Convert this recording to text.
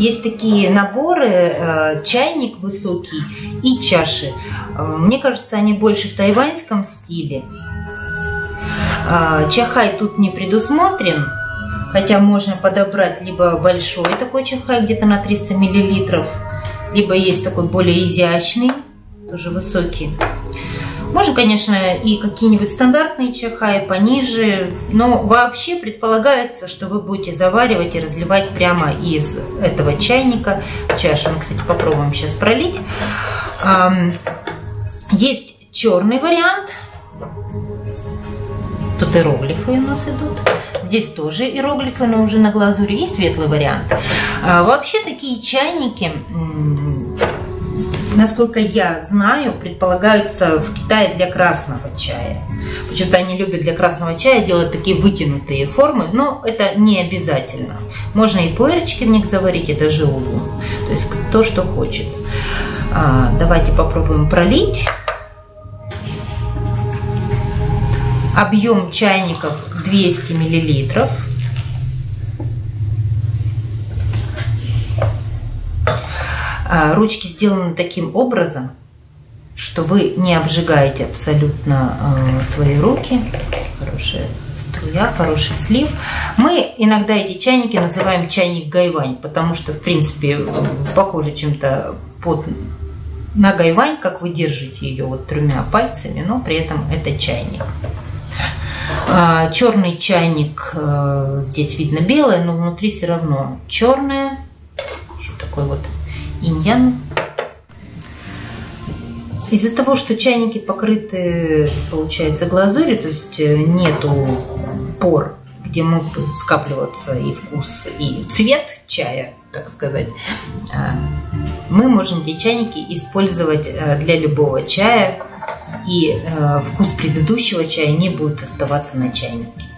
есть такие наборы, э, чайник высокий и чаши. Э, мне кажется, они больше в тайваньском стиле. Э, чахай тут не предусмотрен, хотя можно подобрать либо большой такой чахай, где-то на 300 миллилитров, либо есть такой более изящный, тоже высокий. Можно, конечно, и какие-нибудь стандартные чахаи пониже, но вообще предполагается, что вы будете заваривать и разливать прямо из этого чайника. Чашу мы, кстати, попробуем сейчас пролить. Есть черный вариант. Тут иероглифы у нас идут. Здесь тоже иероглифы, но уже на глазури. И светлый вариант. А вообще такие чайники насколько я знаю, предполагаются в Китае для красного чая. Почему-то они любят для красного чая делать такие вытянутые формы, но это не обязательно. Можно и пуэрчики в них заварить, и даже улун. То есть кто что хочет. А, давайте попробуем пролить. Объем чайников 200 миллилитров. Ручки сделаны таким образом, что вы не обжигаете абсолютно а, свои руки. Хорошая струя, хороший слив. Мы иногда эти чайники называем чайник гайвань, потому что, в принципе, похоже чем-то под на гайвань, как вы держите ее вот тремя пальцами, но при этом это чайник. А, черный чайник, здесь видно белое, но внутри все равно черное. Такой вот иньян. Из-за того, что чайники покрыты, получается, глазурью, то есть э, нету пор, где мог бы скапливаться и вкус, и цвет чая, так сказать, а, мы можем эти чайники использовать э, для любого чая, и э, вкус предыдущего чая не будет оставаться на чайнике.